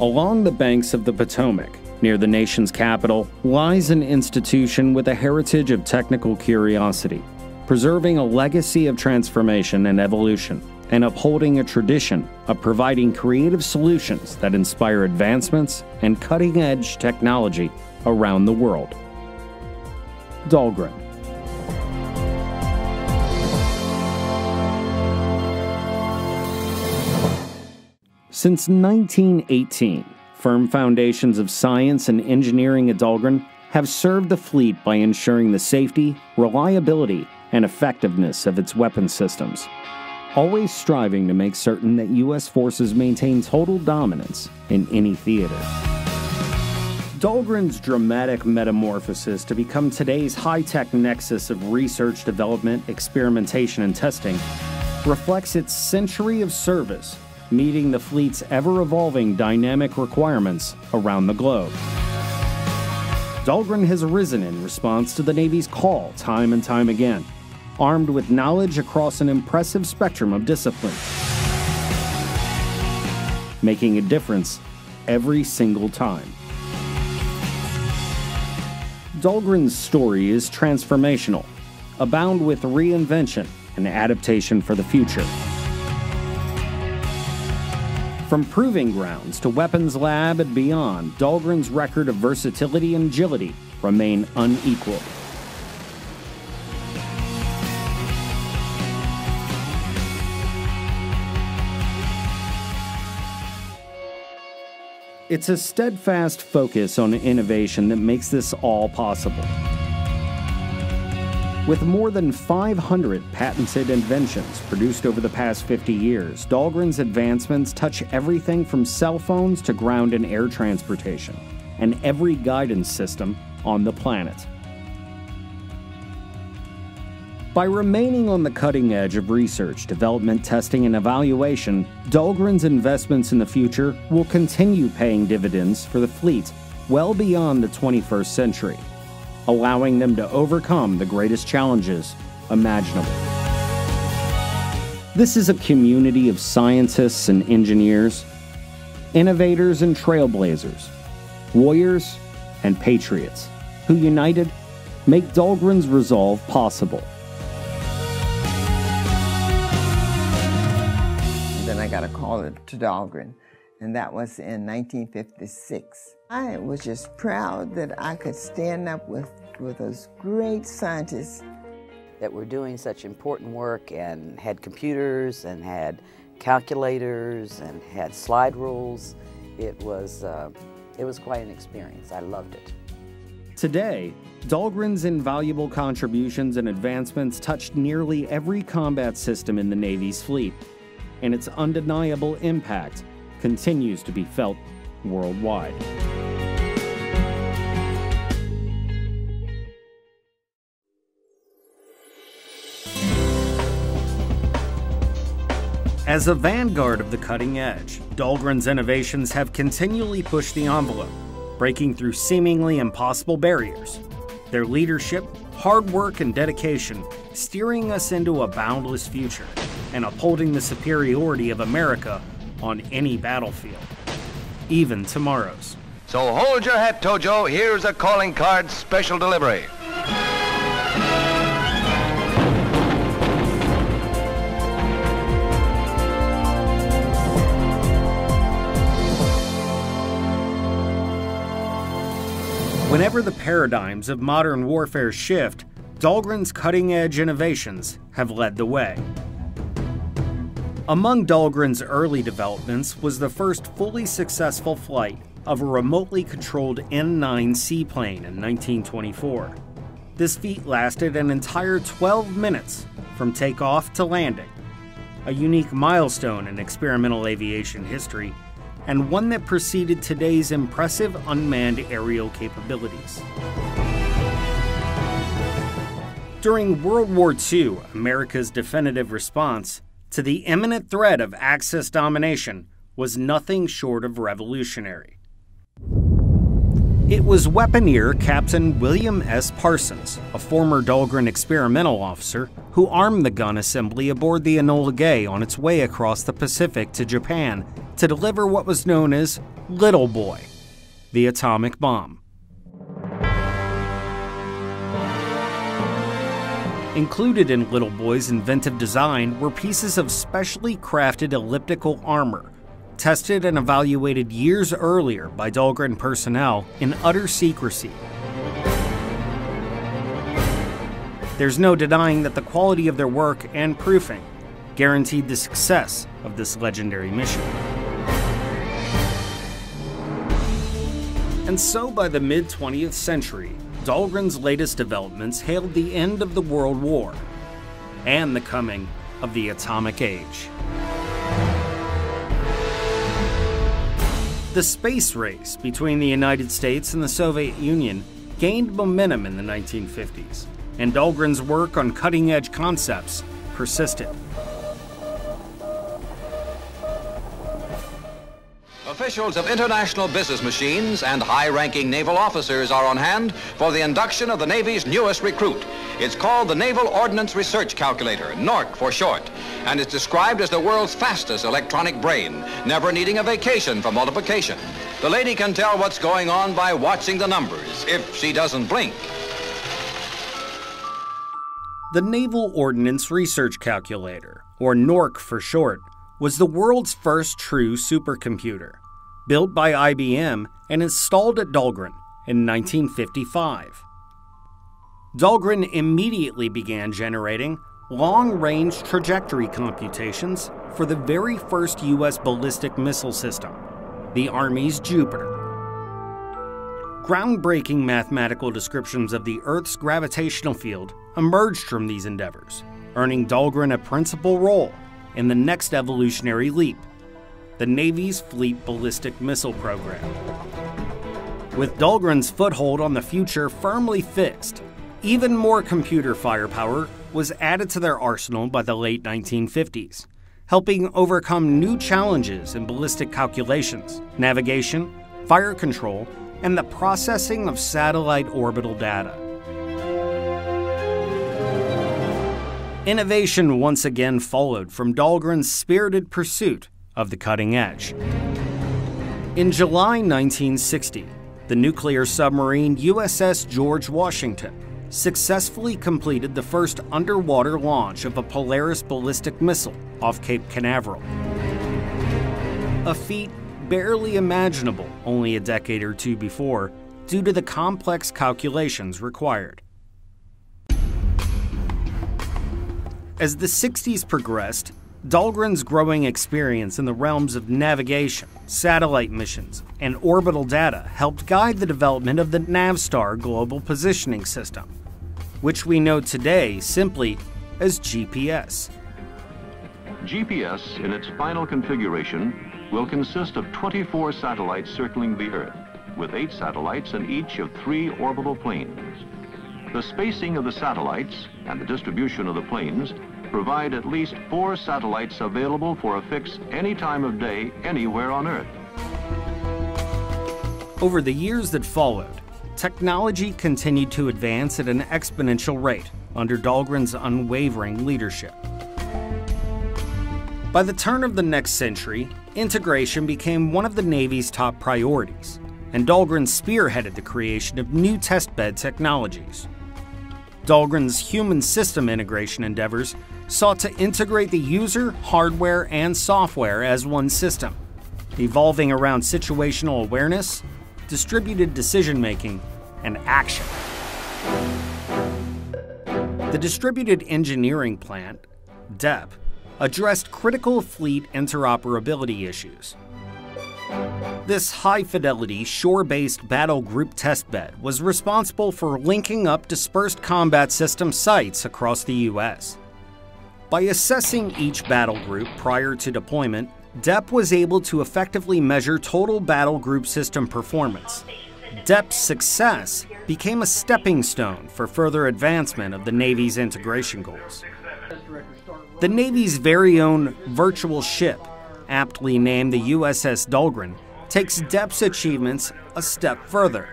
Along the banks of the Potomac, near the nation's capital, lies an institution with a heritage of technical curiosity, preserving a legacy of transformation and evolution, and upholding a tradition of providing creative solutions that inspire advancements and cutting edge technology around the world. Dahlgren. Since 1918, firm foundations of science and engineering at Dahlgren have served the fleet by ensuring the safety, reliability, and effectiveness of its weapon systems, always striving to make certain that U.S. forces maintain total dominance in any theater. Dahlgren's dramatic metamorphosis to become today's high tech nexus of research, development, experimentation, and testing reflects its century of service meeting the fleet's ever evolving dynamic requirements around the globe. Dahlgren has arisen in response to the Navy's call time and time again, armed with knowledge across an impressive spectrum of disciplines, making a difference every single time. Dahlgren's story is transformational, abound with reinvention and adaptation for the future. From proving grounds to weapons lab and beyond, Dahlgren's record of versatility and agility remain unequaled. It's a steadfast focus on innovation that makes this all possible. With more than 500 patented inventions produced over the past 50 years, Dahlgren's advancements touch everything from cell phones to ground and air transportation, and every guidance system on the planet. By remaining on the cutting edge of research, development, testing, and evaluation, Dahlgren's investments in the future will continue paying dividends for the fleet well beyond the 21st century allowing them to overcome the greatest challenges imaginable. This is a community of scientists and engineers, innovators and trailblazers, warriors and patriots who united make Dahlgren's resolve possible. then I got a call to Dahlgren, and that was in 1956. I was just proud that I could stand up with, with those great scientists. That were doing such important work and had computers and had calculators and had slide rules. It was, uh, it was quite an experience. I loved it. Today, Dahlgren's invaluable contributions and advancements touched nearly every combat system in the Navy's fleet, and its undeniable impact continues to be felt worldwide. As a vanguard of the cutting edge, Dahlgren's innovations have continually pushed the envelope, breaking through seemingly impossible barriers. Their leadership, hard work, and dedication steering us into a boundless future and upholding the superiority of America on any battlefield, even tomorrow's. So hold your hat, Tojo. Here's a calling card special delivery. Whenever the paradigms of modern warfare shift, Dahlgren's cutting edge innovations have led the way. Among Dahlgren's early developments was the first fully successful flight of a remotely controlled N9 seaplane in 1924. This feat lasted an entire 12 minutes from takeoff to landing, a unique milestone in experimental aviation history and one that preceded today's impressive unmanned aerial capabilities. During World War II, America's definitive response to the imminent threat of Axis domination was nothing short of revolutionary. It was weaponeer Captain William S. Parsons, a former Dahlgren experimental officer, who armed the gun assembly aboard the Enola Gay on its way across the Pacific to Japan to deliver what was known as Little Boy, the atomic bomb. Included in Little Boy's inventive design were pieces of specially crafted elliptical armor, tested and evaluated years earlier by Dahlgren personnel in utter secrecy. There's no denying that the quality of their work and proofing guaranteed the success of this legendary mission. And so by the mid 20th century, Dahlgren's latest developments hailed the end of the World War and the coming of the atomic age. The space race between the United States and the Soviet Union gained momentum in the 1950s, and Dahlgren's work on cutting edge concepts persisted. Officials of International Business Machines and high-ranking naval officers are on hand for the induction of the Navy's newest recruit. It's called the Naval Ordnance Research Calculator, NORC for short, and it's described as the world's fastest electronic brain, never needing a vacation for multiplication. The lady can tell what's going on by watching the numbers, if she doesn't blink. The Naval Ordnance Research Calculator, or NORC for short, was the world's first true supercomputer built by IBM and installed at Dahlgren in 1955. Dahlgren immediately began generating long range trajectory computations for the very first U.S. ballistic missile system, the Army's Jupiter. Groundbreaking mathematical descriptions of the Earth's gravitational field emerged from these endeavors, earning Dahlgren a principal role in the next evolutionary leap the Navy's Fleet Ballistic Missile Program. With Dahlgren's foothold on the future firmly fixed, even more computer firepower was added to their arsenal by the late 1950s, helping overcome new challenges in ballistic calculations, navigation, fire control, and the processing of satellite orbital data. Innovation once again followed from Dahlgren's spirited pursuit of the cutting edge. In July 1960, the nuclear submarine USS George Washington successfully completed the first underwater launch of a Polaris ballistic missile off Cape Canaveral. A feat barely imaginable only a decade or two before due to the complex calculations required. As the 60s progressed, Dahlgren's growing experience in the realms of navigation, satellite missions, and orbital data helped guide the development of the Navstar Global Positioning System, which we know today simply as GPS. GPS, in its final configuration, will consist of 24 satellites circling the Earth, with eight satellites in each of three orbital planes. The spacing of the satellites and the distribution of the planes provide at least four satellites available for a fix any time of day, anywhere on Earth. Over the years that followed, technology continued to advance at an exponential rate under Dahlgren's unwavering leadership. By the turn of the next century, integration became one of the Navy's top priorities, and Dahlgren spearheaded the creation of new testbed technologies. Dahlgren's human system integration endeavors sought to integrate the user, hardware, and software as one system, evolving around situational awareness, distributed decision making, and action. The Distributed Engineering Plant, DEP, addressed critical fleet interoperability issues. This high fidelity, shore based battle group testbed was responsible for linking up dispersed combat system sites across the U.S. By assessing each battle group prior to deployment, DEP was able to effectively measure total battle group system performance. DEP's success became a stepping stone for further advancement of the Navy's integration goals. The Navy's very own virtual ship, aptly named the USS Dahlgren, takes DEP's achievements a step further,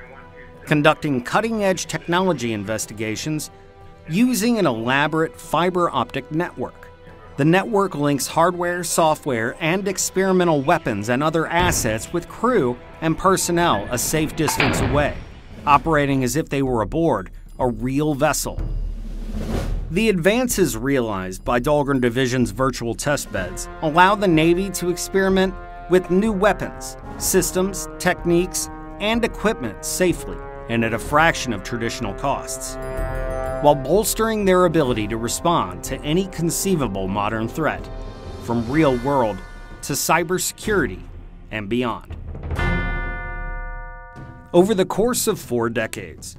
conducting cutting edge technology investigations using an elaborate fiber optic network. The network links hardware, software, and experimental weapons and other assets with crew and personnel a safe distance away, operating as if they were aboard a real vessel. The advances realized by Dahlgren Division's virtual test beds allow the Navy to experiment with new weapons, systems, techniques, and equipment safely and at a fraction of traditional costs, while bolstering their ability to respond to any conceivable modern threat, from real world to cybersecurity and beyond. Over the course of four decades,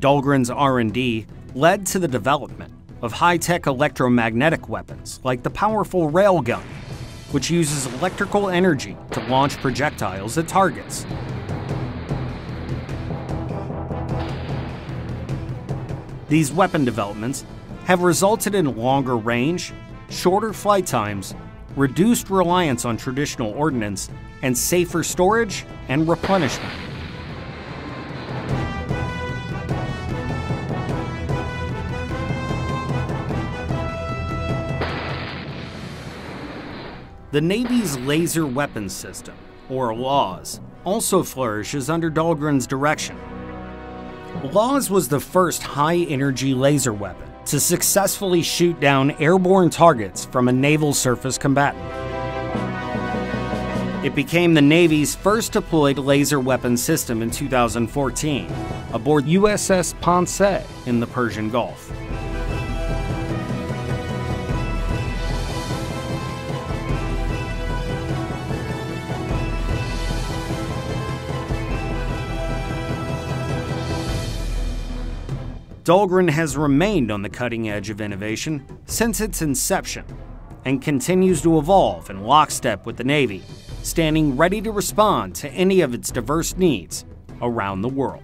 Dahlgren's R&D led to the development of high-tech electromagnetic weapons like the powerful railgun, which uses electrical energy to launch projectiles at targets. These weapon developments have resulted in longer range, shorter flight times, reduced reliance on traditional ordnance, and safer storage and replenishment. The Navy's Laser Weapons System, or LAWS, also flourishes under Dahlgren's direction. LAWS was the first high energy laser weapon to successfully shoot down airborne targets from a naval surface combatant. It became the Navy's first deployed laser weapon system in 2014 aboard USS Ponce in the Persian Gulf. Dahlgren has remained on the cutting edge of innovation since its inception and continues to evolve in lockstep with the Navy, standing ready to respond to any of its diverse needs around the world.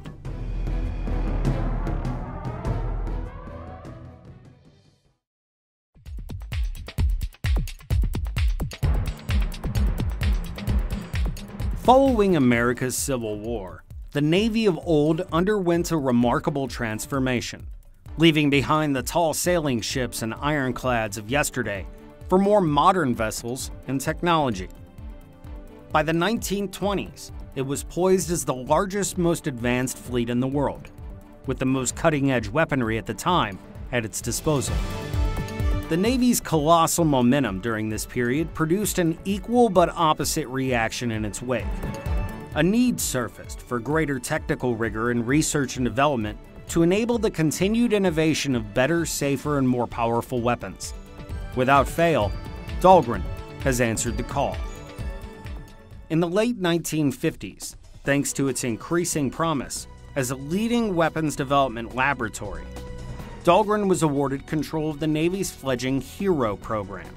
Following America's Civil War, the Navy of old underwent a remarkable transformation, leaving behind the tall sailing ships and ironclads of yesterday for more modern vessels and technology. By the 1920s, it was poised as the largest, most advanced fleet in the world, with the most cutting edge weaponry at the time at its disposal. The Navy's colossal momentum during this period produced an equal but opposite reaction in its wake a need surfaced for greater technical rigor in research and development to enable the continued innovation of better, safer, and more powerful weapons. Without fail, Dahlgren has answered the call. In the late 1950s, thanks to its increasing promise as a leading weapons development laboratory, Dahlgren was awarded control of the Navy's fledgling HERO program,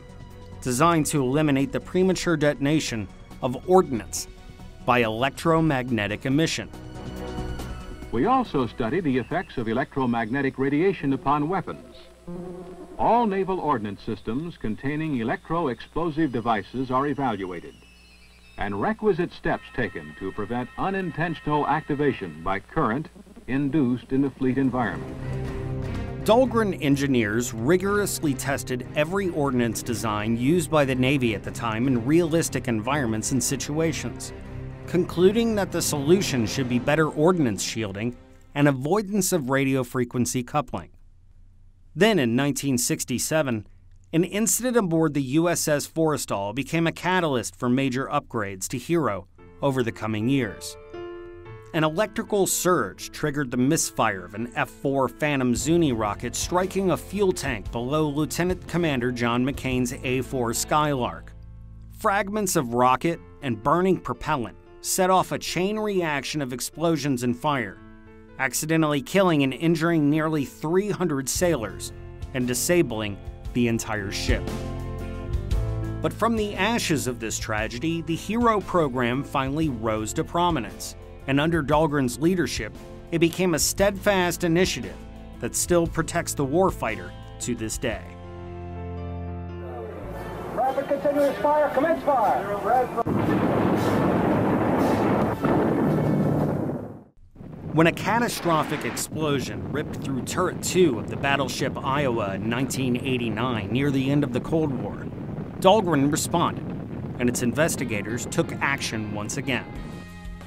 designed to eliminate the premature detonation of ordnance by electromagnetic emission. We also study the effects of electromagnetic radiation upon weapons. All naval ordnance systems containing electro-explosive devices are evaluated and requisite steps taken to prevent unintentional activation by current induced in the fleet environment. Dahlgren engineers rigorously tested every ordnance design used by the Navy at the time in realistic environments and situations concluding that the solution should be better ordnance shielding and avoidance of radio frequency coupling. Then in 1967, an incident aboard the USS Forrestal became a catalyst for major upgrades to Hero over the coming years. An electrical surge triggered the misfire of an F 4 Phantom Zuni rocket striking a fuel tank below Lieutenant Commander John McCain's A 4 Skyhawk. Fragments of rocket and burning propellant set off a chain reaction of explosions and fire, accidentally killing and injuring nearly 300 sailors and disabling the entire ship. But from the ashes of this tragedy, the HERO program finally rose to prominence, and under Dahlgren's leadership, it became a steadfast initiative that still protects the warfighter to this day. Rapid continuous fire, commence fire. When a catastrophic explosion ripped through turret 2 of the battleship Iowa in 1989 near the end of the Cold War. Dahlgren responded, and its investigators took action once again.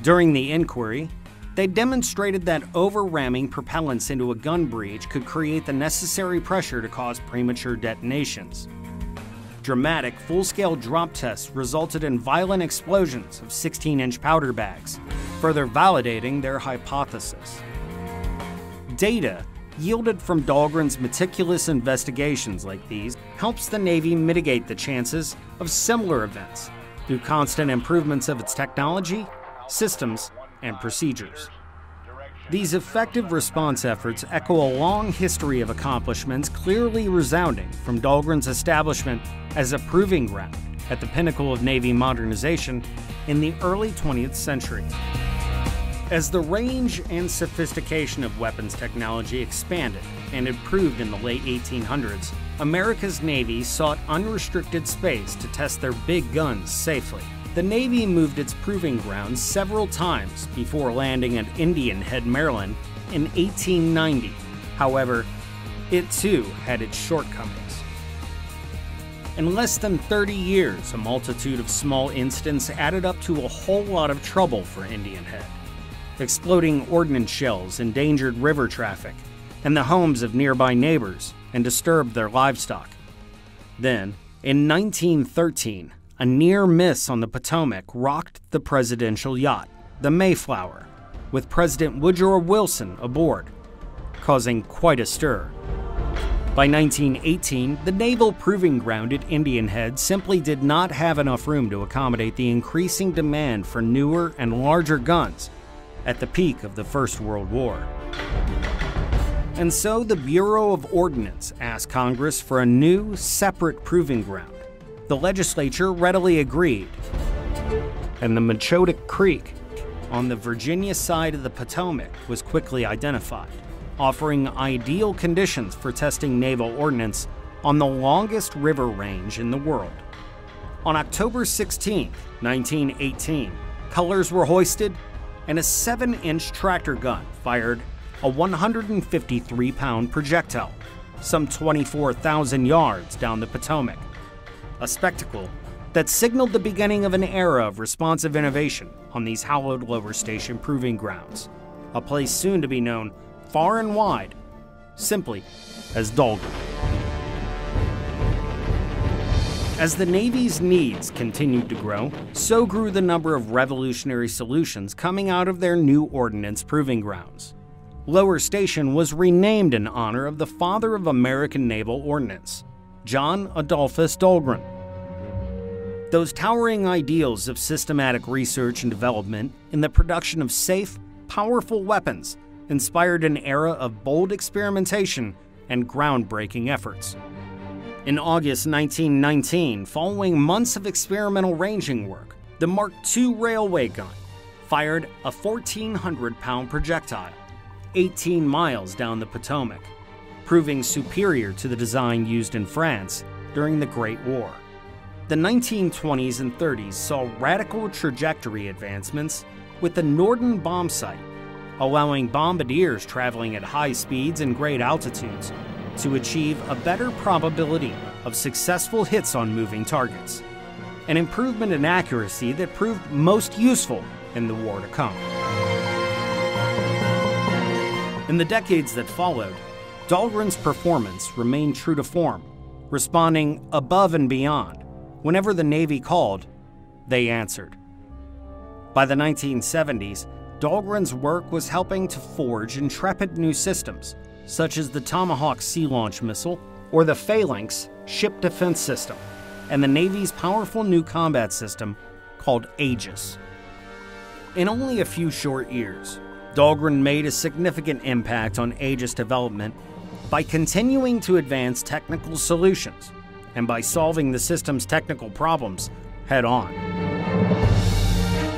During the inquiry, they demonstrated that over-ramming propellants into a gun breech could create the necessary pressure to cause premature detonations. Dramatic full-scale drop tests resulted in violent explosions of 16-inch powder bags, further validating their hypothesis. Data yielded from Dahlgren's meticulous investigations like these helps the Navy mitigate the chances of similar events through constant improvements of its technology, systems, and procedures. These effective response efforts echo a long history of accomplishments clearly resounding from Dahlgren's establishment as a proving ground at the pinnacle of Navy modernization in the early 20th century. As the range and sophistication of weapons technology expanded and improved in the late 1800s, America's Navy sought unrestricted space to test their big guns safely. The Navy moved its proving grounds several times before landing at Indian Head, Maryland in 1890. However, it too had its shortcomings. In less than 30 years, a multitude of small incidents added up to a whole lot of trouble for Indian Head. Exploding ordnance shells endangered river traffic and the homes of nearby neighbors and disturbed their livestock. Then, in 1913, a near miss on the Potomac rocked the presidential yacht, the Mayflower, with President Woodrow Wilson aboard, causing quite a stir. By 1918, the naval proving ground at Indian Head simply did not have enough room to accommodate the increasing demand for newer and larger guns at the peak of the First World War. And so the Bureau of Ordnance asked Congress for a new, separate proving ground the legislature readily agreed. And the Machodoc Creek on the Virginia side of the Potomac was quickly identified, offering ideal conditions for testing naval ordnance on the longest river range in the world. On October 16, 1918, colors were hoisted and a 7 inch tractor gun fired a 153 pound projectile, some 24,000 yards down the Potomac a spectacle that signaled the beginning of an era of responsive innovation on these hallowed lower station proving grounds, a place soon to be known far and wide simply as Dahlgren. As the Navy's needs continued to grow, so grew the number of revolutionary solutions coming out of their new ordnance proving grounds. Lower Station was renamed in honor of the father of American naval ordnance, John Adolphus Dahlgren. Those towering ideals of systematic research and development in the production of safe, powerful weapons inspired an era of bold experimentation and groundbreaking efforts. In August 1919, following months of experimental ranging work, the Mark II railway gun fired a 1,400 pound projectile 18 miles down the Potomac proving superior to the design used in France during the Great War. The 1920s and 30s saw radical trajectory advancements with the Norden bombsight, allowing bombardiers traveling at high speeds and great altitudes to achieve a better probability of successful hits on moving targets, an improvement in accuracy that proved most useful in the war to come. In the decades that followed, Dahlgren's performance remained true to form, responding above and beyond. Whenever the Navy called, they answered. By the 1970s, Dahlgren's work was helping to forge intrepid new systems, such as the Tomahawk sea launch missile or the Phalanx ship defense system, and the Navy's powerful new combat system called Aegis. In only a few short years, Dahlgren made a significant impact on Aegis development by continuing to advance technical solutions and by solving the system's technical problems head on.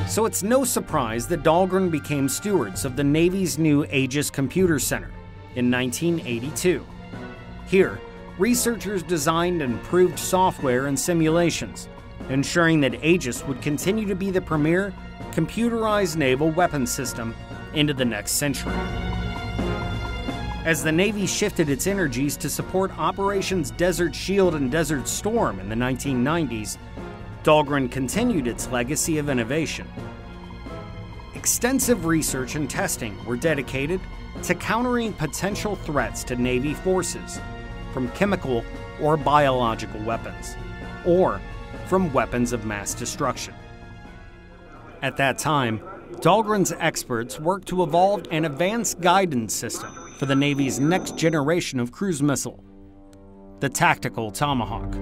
So it's no surprise that Dahlgren became stewards of the Navy's new Aegis Computer Center in 1982. Here, researchers designed and improved software and simulations, ensuring that Aegis would continue to be the premier computerized naval weapons system into the next century. As the Navy shifted its energies to support Operations Desert Shield and Desert Storm in the 1990s, Dahlgren continued its legacy of innovation. Extensive research and testing were dedicated to countering potential threats to Navy forces from chemical or biological weapons, or from weapons of mass destruction. At that time, Dahlgren's experts worked to evolve an advanced guidance system for the Navy's next generation of cruise missile, the Tactical Tomahawk.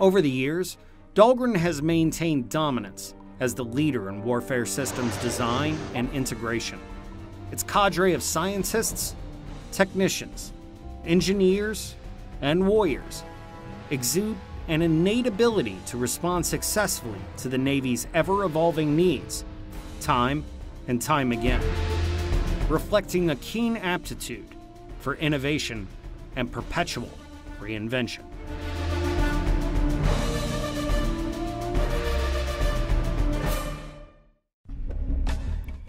Over the years, Dahlgren has maintained dominance as the leader in warfare systems design and integration. Its cadre of scientists, technicians, engineers, and warriors exude an innate ability to respond successfully to the Navy's ever evolving needs, time and time again, reflecting a keen aptitude for innovation and perpetual reinvention.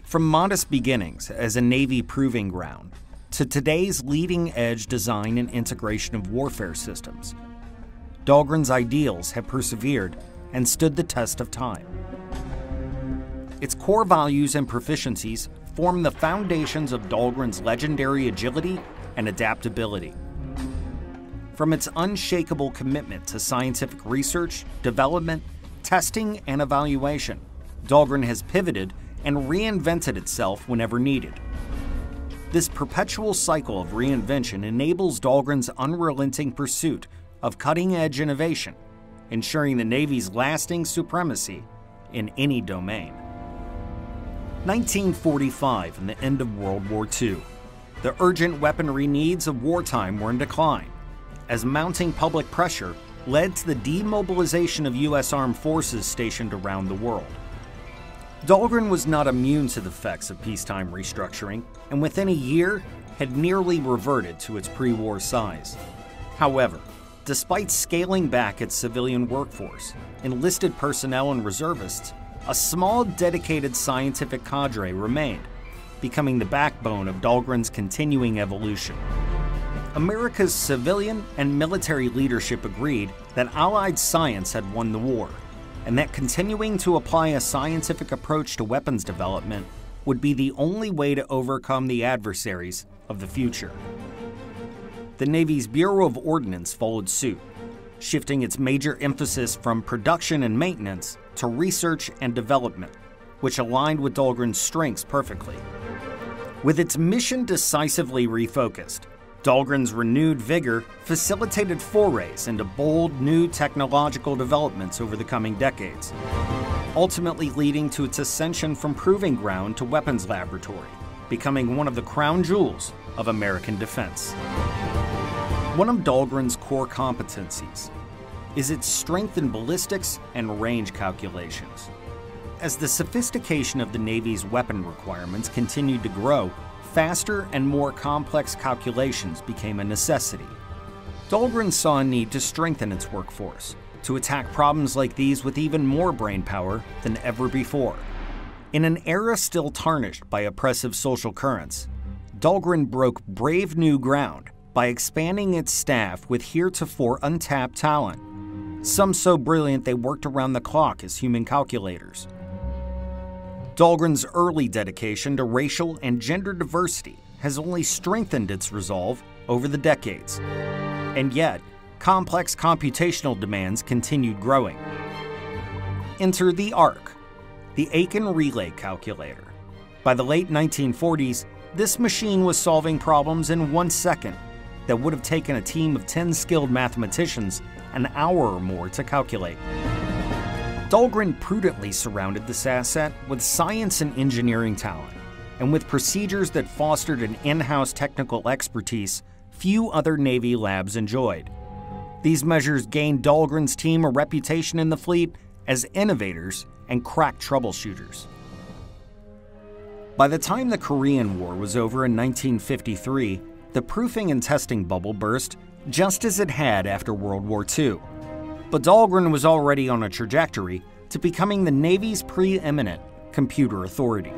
From modest beginnings as a Navy proving ground to today's leading edge design and integration of warfare systems, Dahlgren's ideals have persevered and stood the test of time. Its core values and proficiencies form the foundations of Dahlgren's legendary agility and adaptability. From its unshakable commitment to scientific research, development, testing, and evaluation, Dahlgren has pivoted and reinvented itself whenever needed. This perpetual cycle of reinvention enables Dahlgren's unrelenting pursuit of cutting edge innovation, ensuring the Navy's lasting supremacy in any domain. 1945 and the end of World War II. The urgent weaponry needs of wartime were in decline, as mounting public pressure led to the demobilization of U.S. armed forces stationed around the world. Dahlgren was not immune to the effects of peacetime restructuring, and within a year had nearly reverted to its pre war size. However, despite scaling back its civilian workforce, enlisted personnel and reservists, a small dedicated scientific cadre remained, becoming the backbone of Dahlgren's continuing evolution. America's civilian and military leadership agreed that Allied science had won the war and that continuing to apply a scientific approach to weapons development would be the only way to overcome the adversaries of the future. The Navy's Bureau of Ordnance followed suit, shifting its major emphasis from production and maintenance to research and development, which aligned with Dahlgren's strengths perfectly. With its mission decisively refocused, Dahlgren's renewed vigor facilitated forays into bold new technological developments over the coming decades, ultimately leading to its ascension from proving ground to weapons laboratory, becoming one of the crown jewels of American defense. One of Dahlgren's core competencies is its strength in ballistics and range calculations. As the sophistication of the Navy's weapon requirements continued to grow, faster and more complex calculations became a necessity. Dahlgren saw a need to strengthen its workforce, to attack problems like these with even more brainpower than ever before. In an era still tarnished by oppressive social currents, Dahlgren broke brave new ground by expanding its staff with heretofore untapped talent, some so brilliant they worked around the clock as human calculators. Dahlgren's early dedication to racial and gender diversity has only strengthened its resolve over the decades. And yet, complex computational demands continued growing. Enter the ARC, the Aiken Relay Calculator. By the late 1940s, this machine was solving problems in one second that would have taken a team of 10 skilled mathematicians an hour or more to calculate. Dahlgren prudently surrounded this asset with science and engineering talent, and with procedures that fostered an in house technical expertise few other Navy labs enjoyed. These measures gained Dahlgren's team a reputation in the fleet as innovators and crack troubleshooters. By the time the Korean War was over in 1953, the proofing and testing bubble burst just as it had after World War II but Dahlgren was already on a trajectory to becoming the Navy's preeminent computer authority.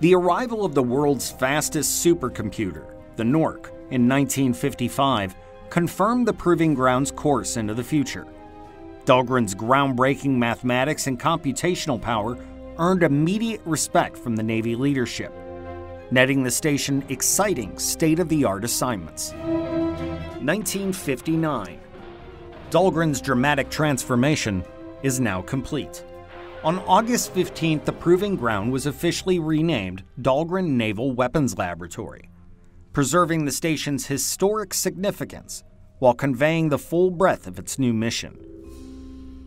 The arrival of the world's fastest supercomputer, the NORC, in 1955 confirmed the Proving Ground's course into the future. Dahlgren's groundbreaking mathematics and computational power earned immediate respect from the Navy leadership, netting the station exciting state of the art assignments. 1959. Dahlgren's dramatic transformation is now complete. On August 15th, the Proving Ground was officially renamed Dahlgren Naval Weapons Laboratory, preserving the station's historic significance while conveying the full breadth of its new mission.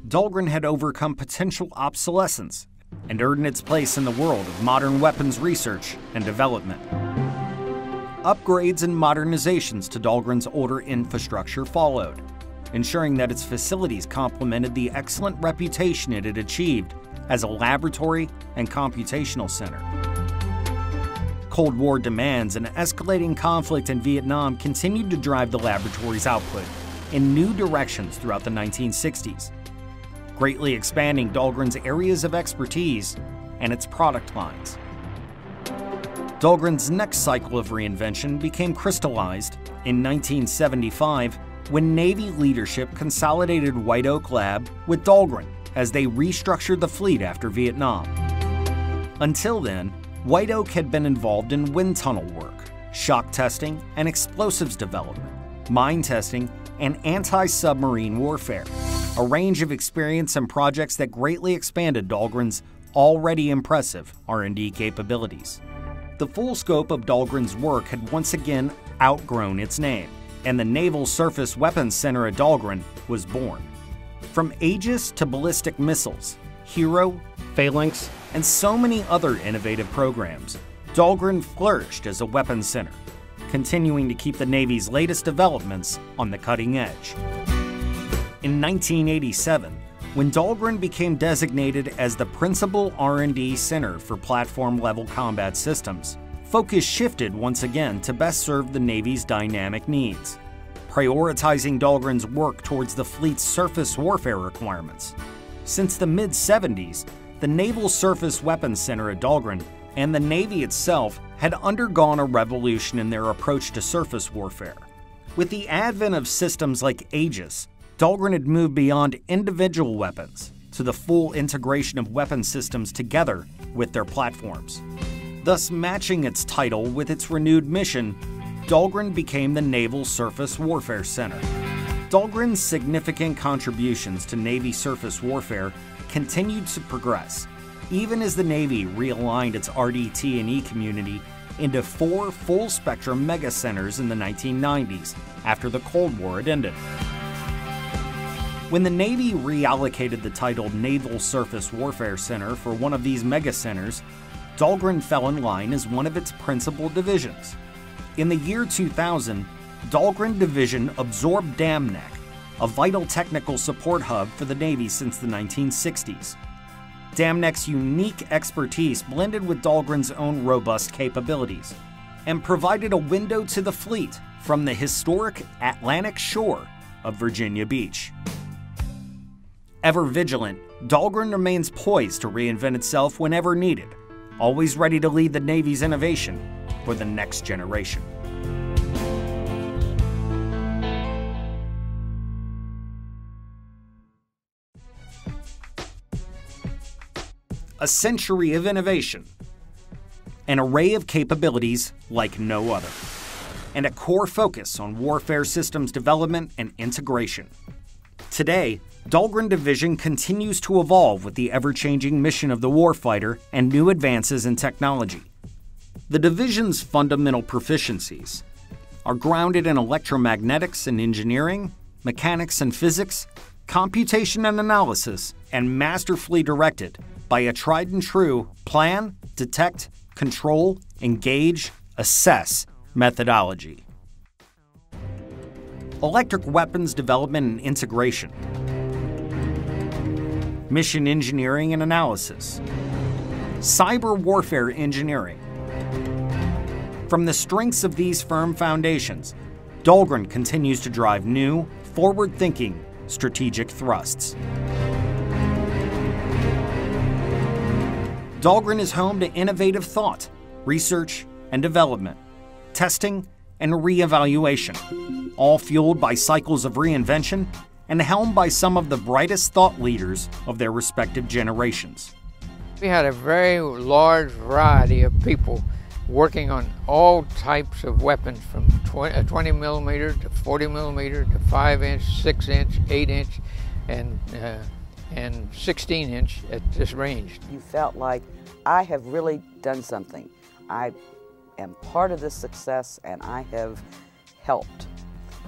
Dahlgren had overcome potential obsolescence and earned its place in the world of modern weapons research and development. Upgrades and modernizations to Dahlgren's older infrastructure followed, ensuring that its facilities complemented the excellent reputation it had achieved as a laboratory and computational center. Cold War demands and escalating conflict in Vietnam continued to drive the laboratory's output in new directions throughout the 1960s, greatly expanding Dahlgren's areas of expertise and its product lines. Dahlgren's next cycle of reinvention became crystallized in 1975 when Navy leadership consolidated White Oak Lab with Dahlgren as they restructured the fleet after Vietnam. Until then, White Oak had been involved in wind tunnel work, shock testing and explosives development, mine testing, and anti submarine warfare, a range of experience and projects that greatly expanded Dahlgren's already impressive R&D capabilities. The full scope of Dahlgren's work had once again outgrown its name, and the Naval Surface Weapons Center at Dahlgren was born. From Aegis to ballistic missiles, Hero, Phalanx, and so many other innovative programs, Dahlgren flourished as a weapons center, continuing to keep the Navy's latest developments on the cutting edge. In 1987, when Dahlgren became designated as the principal R&D center for platform-level combat systems, focus shifted once again to best serve the Navy's dynamic needs, prioritizing Dahlgren's work towards the fleet's surface warfare requirements. Since the mid-70s, the Naval Surface Weapons Center at Dahlgren and the Navy itself had undergone a revolution in their approach to surface warfare. With the advent of systems like Aegis, Dahlgren had moved beyond individual weapons to the full integration of weapon systems together with their platforms. Thus, matching its title with its renewed mission, Dahlgren became the Naval Surface Warfare Center. Dahlgren's significant contributions to Navy surface warfare continued to progress, even as the Navy realigned its RDT and E community into four full spectrum mega centers in the 1990s after the Cold War had ended. When the Navy reallocated the title Naval Surface Warfare Center for one of these mega centers, Dahlgren fell in line as one of its principal divisions. In the year 2000, Dahlgren Division absorbed Dam Neck, a vital technical support hub for the Navy since the 1960s. Dam Neck's unique expertise blended with Dahlgren's own robust capabilities and provided a window to the fleet from the historic Atlantic shore of Virginia Beach. Ever vigilant, Dahlgren remains poised to reinvent itself whenever needed, always ready to lead the Navy's innovation for the next generation. A century of innovation, an array of capabilities like no other, and a core focus on warfare systems development and integration. Today, Dahlgren Division continues to evolve with the ever changing mission of the warfighter and new advances in technology. The division's fundamental proficiencies are grounded in electromagnetics and engineering, mechanics and physics, computation and analysis, and masterfully directed by a tried and true plan, detect, control, engage, assess methodology. Electric weapons development and integration mission engineering and analysis, cyber warfare engineering. From the strengths of these firm foundations, Dahlgren continues to drive new, forward thinking strategic thrusts. Dahlgren is home to innovative thought research and development, testing and reevaluation, all fueled by cycles of reinvention and helmed by some of the brightest thought leaders of their respective generations. We had a very large variety of people working on all types of weapons from 20, 20 millimeter to 40 millimeter to 5 inch, 6 inch, 8 inch, and, uh, and 16 inch at this range. You felt like I have really done something. I am part of this success and I have helped.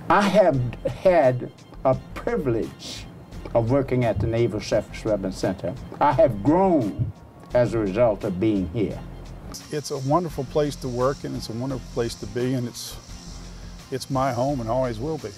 I have had a privilege of working at the Naval Surface Weapons Center. I have grown as a result of being here. It's a wonderful place to work and it's a wonderful place to be and it's, it's my home and always will be.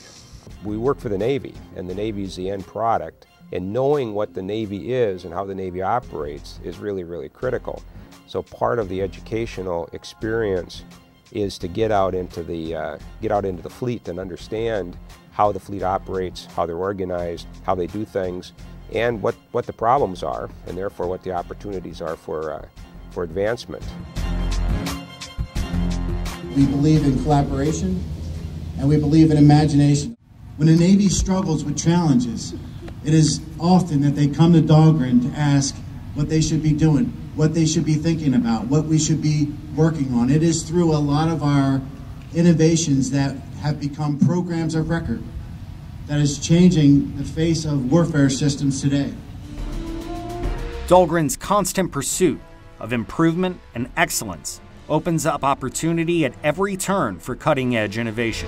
We work for the Navy and the Navy is the end product and knowing what the Navy is and how the Navy operates is really, really critical. So part of the educational experience is to get out into the uh, get out into the fleet and understand how the fleet operates, how they're organized, how they do things, and what, what the problems are, and therefore what the opportunities are for, uh, for advancement. We believe in collaboration and we believe in imagination. When a Navy struggles with challenges, it is often that they come to Dahlgren to ask what they should be doing, what they should be thinking about, what we should be working on. It is through a lot of our innovations that have become programs of record that is changing the face of warfare systems today. Dahlgren's constant pursuit of improvement and excellence opens up opportunity at every turn for cutting edge innovation,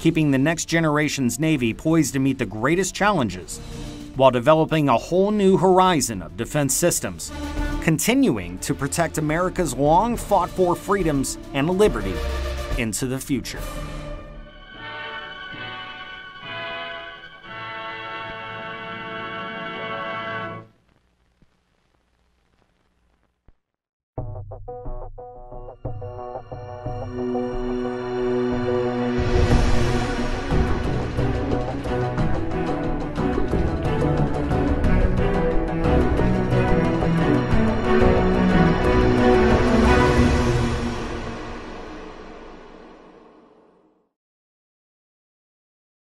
keeping the next generation's Navy poised to meet the greatest challenges while developing a whole new horizon of defense systems, continuing to protect America's long fought for freedoms and liberty into the future.